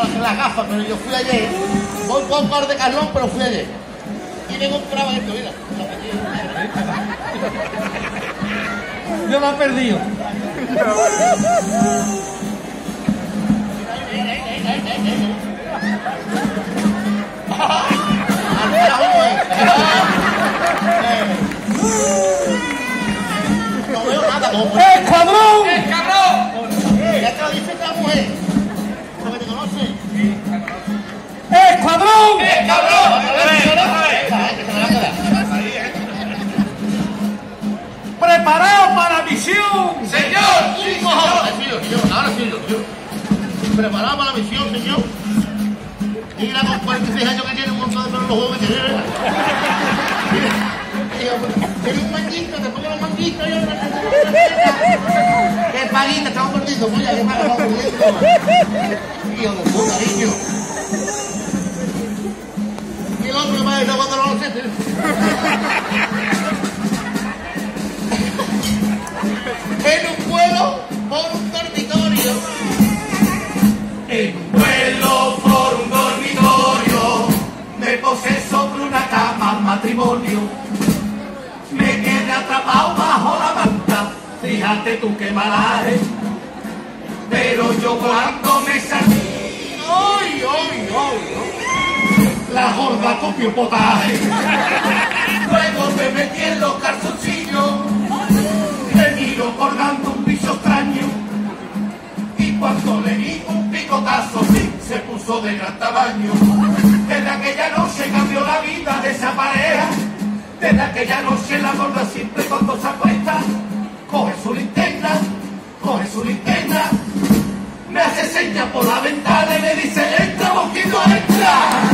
hacer las gafas, pero yo fui ayer. Voy con un par de Carlón, pero fui ayer. Y me compraba esto, mira. Yo lo he perdido. ¡Escuadrón! ¡Preparado para la misión! Sí, cojones, señor, señor, ahora sí, señor. Preparado para la misión, señor. Mira con 46 años que tiene un montón de los huevos que tiene. Tiene un manguito, te pongo los manguitos y ahora. ¡Qué paguita, estamos perdidos! Oye, qué paga, estamos perdiendo. Hijo de puta, niño. Y el otro va a ir cuando no lo sé. En un vuelo por un dormitorio. En un vuelo por un dormitorio me posé sobre una cama matrimonio. Fíjate tú qué malaje. Pero yo cuando me salí, ¡Ay, ay, ay! la gorda copió potaje. Luego me metí en los calzoncillos, le miro colgando un piso extraño. Y cuando le di un picotazo, sí, se puso de gran tamaño. Desde aquella noche cambió la vida de esa pareja. Desde aquella noche la gorda siempre cuando se me hace señas por la ventana y me dice, entra, mosquito, entra.